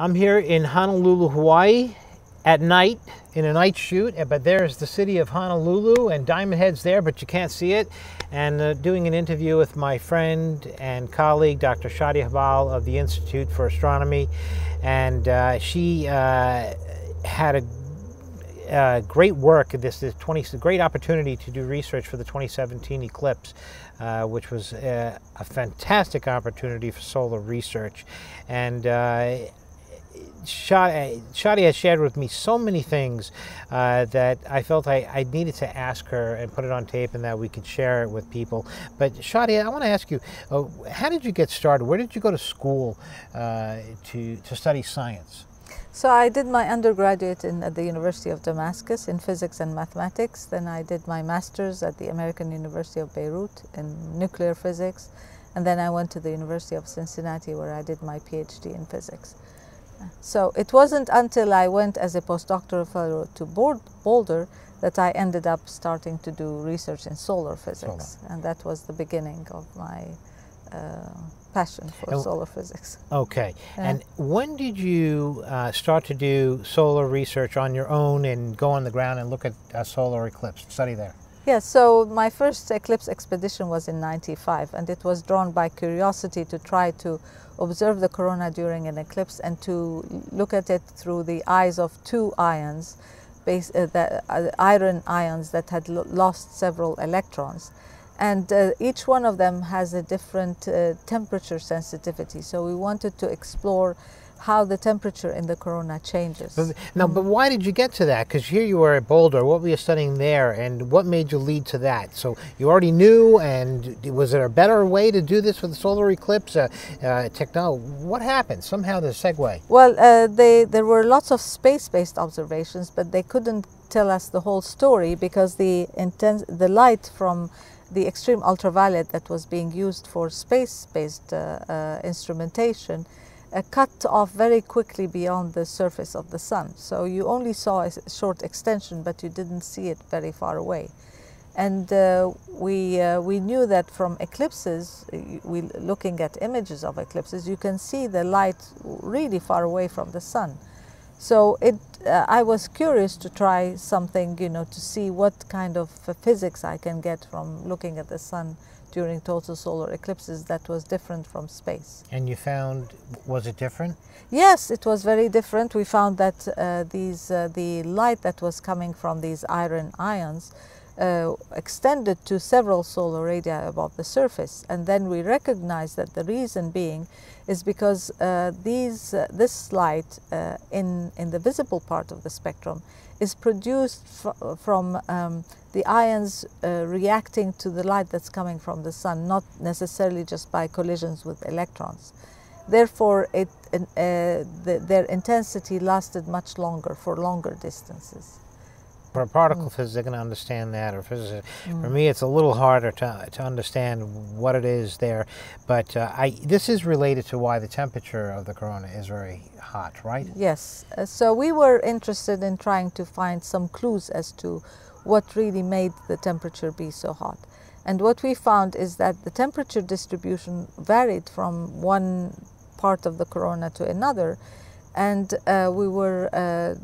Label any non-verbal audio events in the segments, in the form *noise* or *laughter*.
I'm here in Honolulu, Hawaii at night in a night shoot, eh, but there's the city of Honolulu and Diamond Head's there, but you can't see it. And uh, doing an interview with my friend and colleague, Dr. Shadi Habbal of the Institute for Astronomy. And uh, she uh, had a uh, great work. This is 20, great opportunity to do research for the 2017 eclipse, uh, which was uh, a fantastic opportunity for solar research. And uh, Shadi has shared with me so many things uh, that I felt I, I, needed to ask her and put it on tape and that we could share it with people. But Shadi, I want to ask you, uh, how did you get started? Where did you go to school uh, to, to study science? So I did my undergraduate in, at the University of Damascus in physics and mathematics. Then I did my master's at the American University of Beirut in nuclear physics. And then I went to the University of Cincinnati where I did my PhD in physics. So it wasn't until I went as a postdoctoral fellow to Boulder that I ended up starting to do research in solar physics. Solar. And that was the beginning of my uh, passion for and, solar physics. Okay. Yeah. And when did you uh, start to do solar research on your own and go on the ground and look at a solar eclipse, study there? Yes, so my first eclipse expedition was in 95 and it was drawn by curiosity to try to observe the corona during an eclipse and to look at it through the eyes of two ions, base, uh, the, uh, iron ions that had lost several electrons. And uh, each one of them has a different uh, temperature sensitivity. So we wanted to explore how the temperature in the corona changes. Now, but why did you get to that? Because here you were at Boulder. What were you studying there, and what made you lead to that? So you already knew, and was there a better way to do this with the solar eclipse uh, uh, technology? What happened? Somehow the segue. Well, uh, they, there were lots of space-based observations, but they couldn't tell us the whole story because the intense the light from the extreme ultraviolet that was being used for space-based uh, uh, instrumentation uh, cut off very quickly beyond the surface of the sun. So you only saw a short extension, but you didn't see it very far away. And uh, we, uh, we knew that from eclipses, we, looking at images of eclipses, you can see the light really far away from the sun. So it, uh, I was curious to try something, you know, to see what kind of physics I can get from looking at the sun during total solar eclipses that was different from space. And you found, was it different? Yes, it was very different. We found that uh, these, uh, the light that was coming from these iron ions uh, extended to several solar radii above the surface. And then we recognize that the reason being is because uh, these, uh, this light uh, in, in the visible part of the spectrum is produced fr from um, the ions uh, reacting to the light that's coming from the sun, not necessarily just by collisions with electrons. Therefore, it, the, their intensity lasted much longer for longer distances. For particle mm. physicist, they're going to understand that, or physicists. Mm. For me, it's a little harder to, to understand what it is there. But uh, I, this is related to why the temperature of the corona is very hot, right? Yes. Uh, so we were interested in trying to find some clues as to what really made the temperature be so hot. And what we found is that the temperature distribution varied from one part of the corona to another. And uh, we were uh,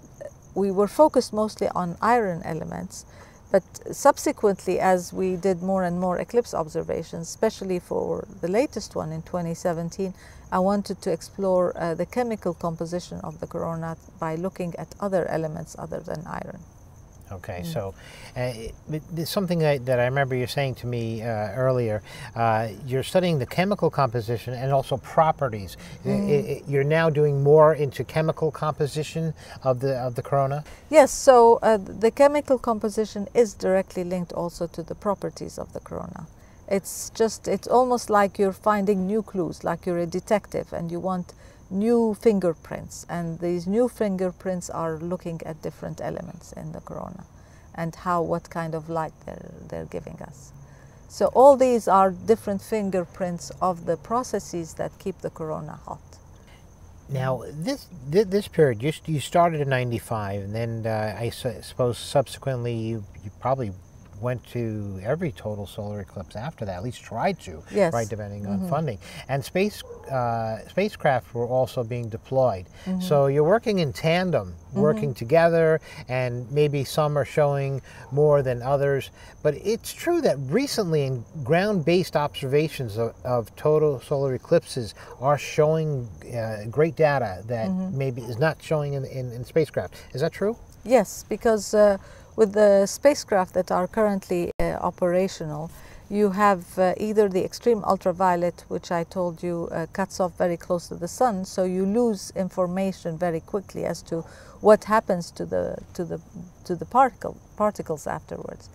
we were focused mostly on iron elements, but subsequently, as we did more and more eclipse observations, especially for the latest one in 2017, I wanted to explore uh, the chemical composition of the corona by looking at other elements other than iron. Okay, mm. so uh, something that, that, I remember you saying to me uh, earlier, uh, you're studying the chemical composition and also properties. Mm. It, it, you're now doing more into chemical composition of the of the corona. Yes, so uh, the chemical composition is directly linked also to the properties of the corona. It's just it's almost like you're finding new clues, like you're a detective and you want new fingerprints and these new fingerprints are looking at different elements in the corona and how what kind of light they're, they're giving us. So all these are different fingerprints of the processes that keep the corona hot. Now, this this period, you, you started in 95, and then uh, I suppose subsequently you, you probably went to every total solar eclipse after that, at least tried to, Yes. right, depending Mm-hmm. on funding. And space uh, spacecraft were also being deployed. Mm-hmm. So you're working in tandem, working together, and maybe some are showing more than others. But it's true that recently, in ground-based observations of, of total solar eclipses are showing uh, great data that Mm-hmm. maybe is not showing in, in, in spacecraft. Is that true? Yes, because uh, with the spacecraft that are currently uh, operational, you have uh, either the extreme ultraviolet, which I told you uh, cuts off very close to the sun, so you lose information very quickly as to what happens to the to the to the particle particles afterwards.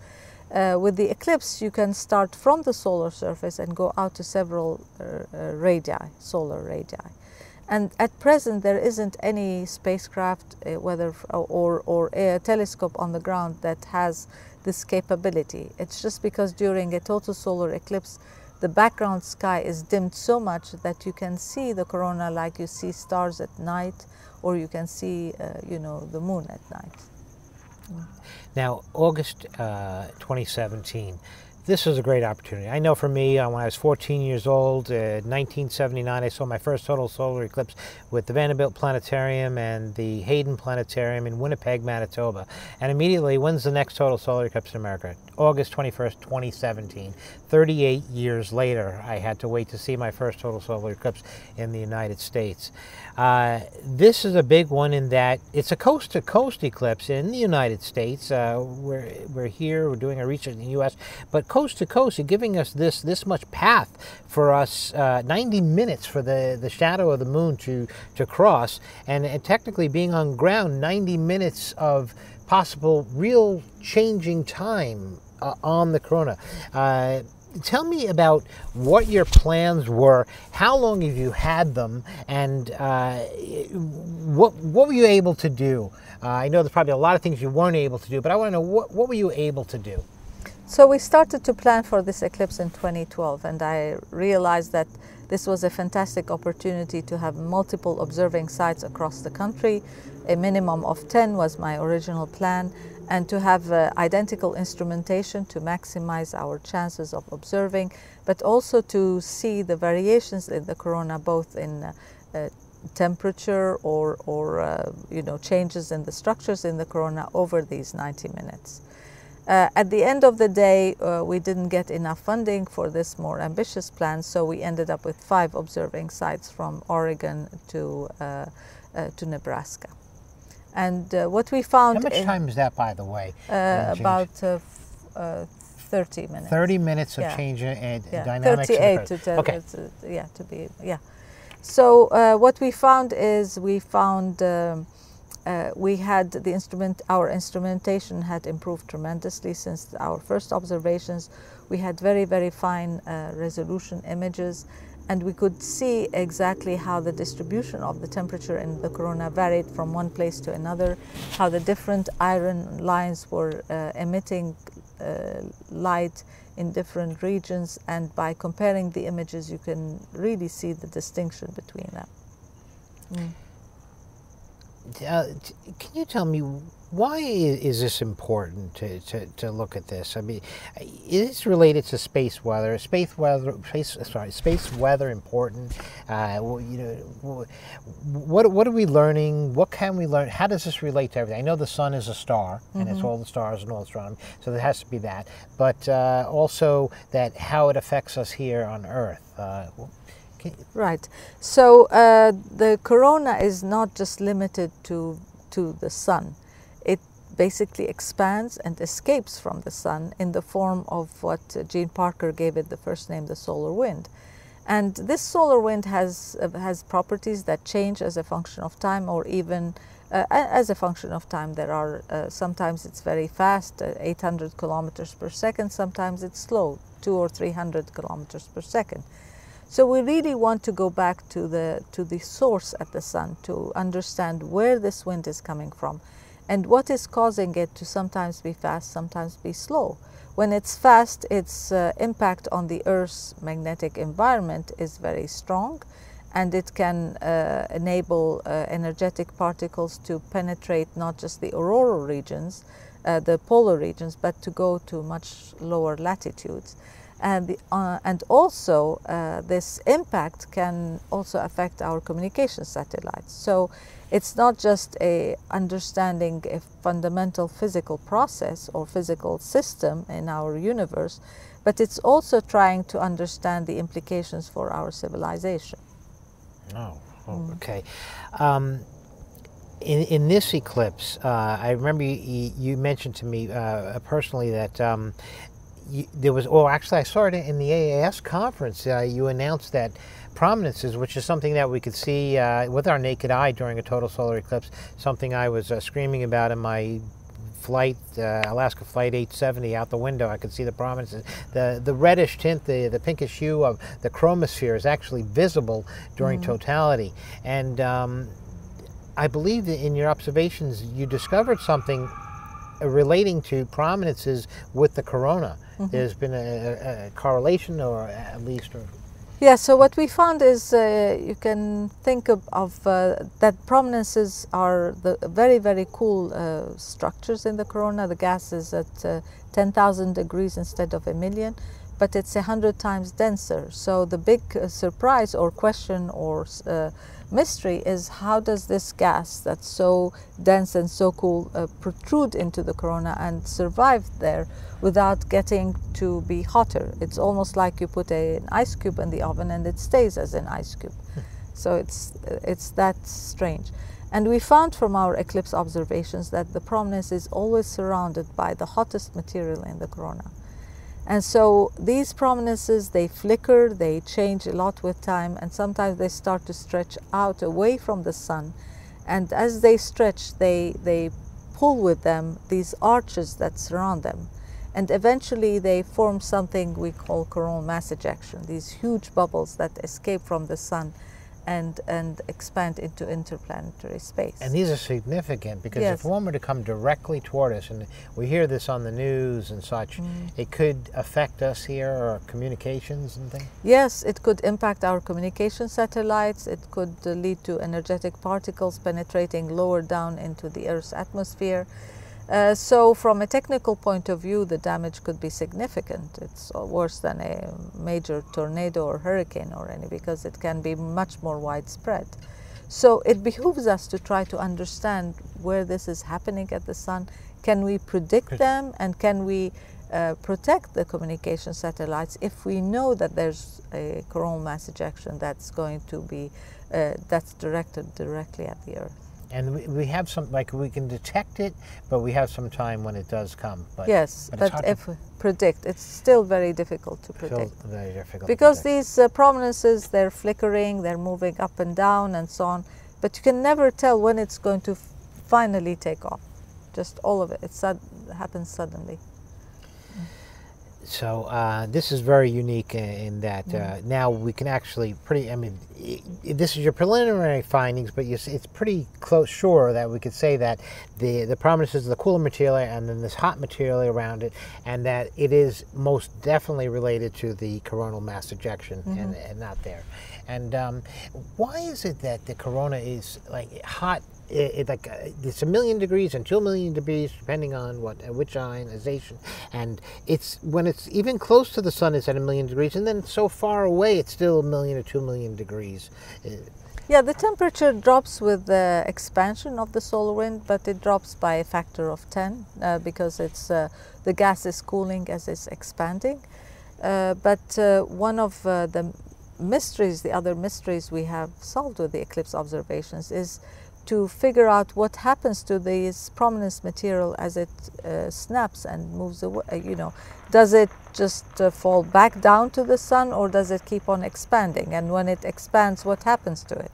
Uh, with the eclipse, you can start from the solar surface and go out to several uh, radii, solar radii. And at present, there isn't any spacecraft, uh, whether or, or a telescope on the ground that has this capability. It's just because during a total solar eclipse, the background sky is dimmed so much that you can see the corona like you see stars at night, or you can see, uh, you know, the moon at night. Now, August uh, 2017, this was a great opportunity. I know for me, uh, when I was 14 years old, uh, 1979, I saw my first total solar eclipse with the Vanderbilt Planetarium and the Hayden Planetarium in Winnipeg, Manitoba. And immediately, when's the next total solar eclipse in America? August 21st, 2017. 38 years later, I had to wait to see my first total solar eclipse in the United States. Uh, this is a big one in that it's a coast to coast eclipse in the United States. Uh, we're, we're here, we're doing our research in the US, but coast to coast, you're giving us this, this much path for us, uh, 90 minutes for the, the shadow of the moon to, to cross, and, and technically being on ground, 90 minutes of possible real changing time uh, on the corona. Uh, tell me about what your plans were. How long have you had them, and uh, what what were you able to do? Uh, I know there's probably a lot of things you weren't able to do, but I want to know what what were you able to do? So we started to plan for this eclipse in 2012, and I realized that this was a fantastic opportunity to have multiple observing sites across the country. A minimum of 10 was my original plan, and to have uh, identical instrumentation to maximize our chances of observing, but also to see the variations in the corona, both in uh, uh, temperature or, or uh, you know, changes in the structures in the corona over these 90 minutes. Uh, at the end of the day, uh, we didn't get enough funding for this more ambitious plan, so we ended up with five observing sites from Oregon to, uh, uh, to Nebraska. And uh, what we found How much in- time is that, by the way? uh, about uh, f- uh, 30 minutes. 30 minutes of Yeah. change in, in yeah, dynamics. 38 Earth. to tell, okay. uh, yeah, to be, yeah. So uh, what we found is we found um, uh, we had the instrument, our instrumentation had improved tremendously since our first observations. We had very, very fine uh, resolution images and we could see exactly how the distribution of the temperature in the corona varied from one place to another, how the different iron lines were uh, emitting uh, light in different regions, and by comparing the images, you can really see the distinction between them. Uh, can you tell me why is this important to, to, to look at this? I mean, is related to space weather? Is Space weather, space, sorry, space weather important? Uh, well, you know, what what are we learning? What can we learn? How does this relate to everything? I know the sun is a star, and it's all the stars in all astronomy, so there has to be that. But uh, also that how it affects us here on Earth. Uh, can, Right. So uh, the corona is not just limited to to the sun. It basically expands and escapes from the sun in the form of what uh, Gene Parker gave it the first name, the solar wind. And this solar wind has uh, has properties that change as a function of time, or even uh, as a function of time. There are uh, sometimes it's very fast, uh, 800 kilometers per second. Sometimes it's slow, two or 300 kilometers per second. So we really want to go back to the to the source at the sun to understand where this wind is coming from and what is causing it to sometimes be fast, sometimes be slow. When it's fast, its uh, impact on the Earth's magnetic environment is very strong and it can uh, enable uh, energetic particles to penetrate not just the auroral regions, uh, the polar regions, but to go to much lower latitudes. And, the, uh, and also, uh, this impact can also affect our communication satellites. So it's not just a understanding a fundamental physical process or physical system in our universe, but it's also trying to understand the implications for our civilization. Oh, oh okay. Um, in, in this eclipse, uh, I remember you, you, mentioned to me uh, personally that um, you, there was, oh, actually, I saw it in the AAS conference. Uh, you announced that prominences, which is something that we could see uh, with our naked eye during a total solar eclipse, something I was uh, screaming about in my flight, uh, Alaska Flight 870 out the window. I could see the prominences. The, the reddish tint, the, the pinkish hue of the chromosphere is actually visible during mm. totality. And um, I believe that in your observations, you discovered something relating to prominences with the corona. Mm -hmm. There's been a, a, correlation, or at least, or yeah, so what we found is uh, you can think of, of uh, that prominences are the very, very cool uh, structures in the corona. The gas is at uh, 10,000 degrees instead of a million, but it's a hundred times denser. So the big uh, surprise or question or uh, mystery is how does this gas that's so dense and so cool uh, protrude into the corona and survive there without getting to be hotter. It's almost like you put a, an ice cube in the oven and it stays as an ice cube. Hmm. so it's, it's that strange. And we found from our eclipse observations that the prominence is always surrounded by the hottest material in the corona. And so these prominences, they flicker, they change a lot with time, and sometimes they start to stretch out away from the sun. And as they stretch, they, they pull with them these arches that surround them. And eventually they form something we call coronal mass ejection, these huge bubbles that escape from the sun and and expand into interplanetary space. And these are significant because yes. if one were to come directly toward us, and we hear this on the news and such, mm. it could affect us here our communications and things. Yes, it could impact our communication satellites. It could uh, lead to energetic particles penetrating lower down into the Earth's atmosphere. Uh, so from a technical point of view, the damage could be significant. It's worse than a major tornado or hurricane or any because it can be much more widespread. So it behooves us to try to understand where this is happening at the sun. Can we predict them and can we uh, protect the communication satellites if we know that there's a coronal mass ejection that's going to be uh, that's directed directly at the Earth? And we, we have some like we can detect it but we have some time when it does come but yes but, but if we predict it's still very difficult to predict. very difficult because these uh, prominences they're flickering they're moving up and down and so on but you can never tell when it's going to finally take off. Just all of it it happens suddenly so uh, this is very unique in that uh, mm. now we can actually pretty. I mean, this is your preliminary findings, but you, it's pretty close, sure that we could say that the the prominences of the cooler material and then this hot material around it, and that it is most definitely related to the coronal mass ejection mm -hmm. and, and, not there. And um, why is it that the corona is like hot it, like uh, it's a million degrees and two million degrees depending on what uh, which ionization and it's when it's even close to the sun it's at a million degrees and then so far away it's still a million or two million degrees uh, yeah, the temperature drops with the expansion of the solar wind, but it drops by a factor of 10 uh, because it's, uh, the gas is cooling as it's expanding. But one of the mysteries, the other mysteries we have solved with the eclipse observations is to figure out what happens to this prominence material as it uh, snaps and moves away. Uh, you know, does it just uh, fall back down to the sun or does it keep on expanding? And when it expands, what happens to it?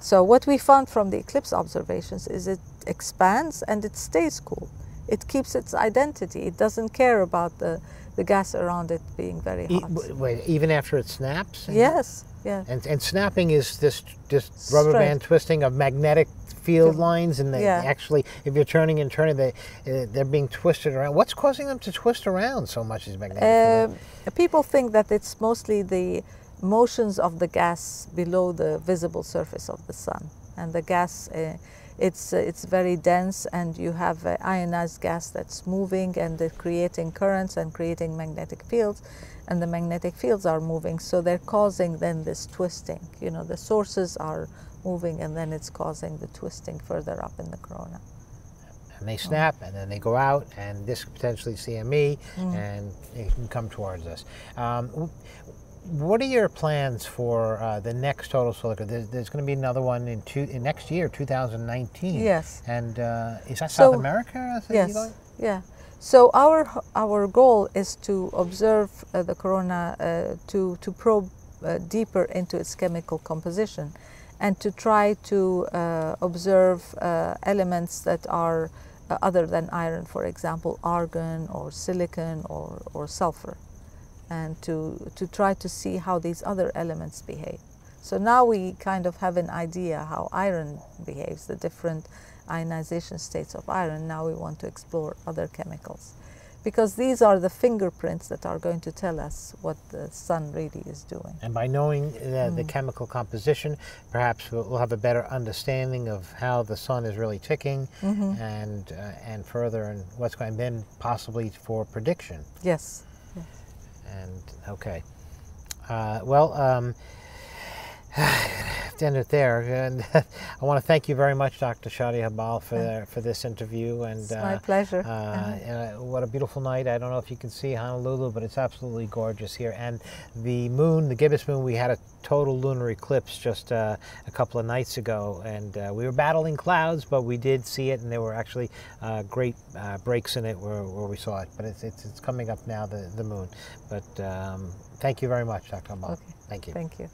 So what we found from the eclipse observations is it expands and it stays cool. It keeps its identity. It doesn't care about the, the gas around it being very hot. E wait, even after it snaps? Yes, yeah. And, and snapping is this just rubber band twisting of magnetic field lines, and they yeah. actually, if you're turning and turning, they uh, they're being twisted around. What's causing them to twist around so much? Is magnetic? Uh, people think that it's mostly the motions of the gas below the visible surface of the sun, and the gas. Uh, it's, uh, it's very dense and you have uh, ionized gas that's moving and creating currents and creating magnetic fields and the magnetic fields are moving so they're causing then this twisting you know the sources are moving and then it's causing the twisting further up in the corona and they snap and then they go out and this could potentially CME mm. and it can come towards us. Um, what are your plans for uh, the next total solar? There's, there's going to be another one in, two, in next year, 2019. Yes. And uh, is that so, South America? Yes. Yeah. So our our goal is to observe uh, the corona uh, to to probe uh, deeper into its chemical composition, and to try to uh, observe elements that are other than iron, for example, argon or silicon or, or sulfur and to, to try to see how these other elements behave. So now we kind of have an idea how iron behaves, the different ionization states of iron. Now we want to explore other chemicals because these are the fingerprints that are going to tell us what the sun really is doing. And by knowing mm. the chemical composition, perhaps we'll, have a better understanding of how the sun is really ticking mm -hmm. and, uh, and further and what's going, and then possibly for prediction. Yes. And okay. Uh, well, um, *sighs* to end it there. And *laughs* I want to thank you very much, Dr. Shadi Habbal, for for this interview. And it's my uh, pleasure. Uh, and, uh, what a beautiful night! I don't know if you can see Honolulu, but it's absolutely gorgeous here. And the moon, the gibbous moon, we had a total lunar eclipse just uh, a couple of nights ago, and uh, we were battling clouds, but we did see it, and there were actually uh, great breaks in it where, where, we saw it. But it's, it's, it's coming up now, the the moon. But um, thank you very much, Dr. Habbal. Okay. Thank you. Thank you.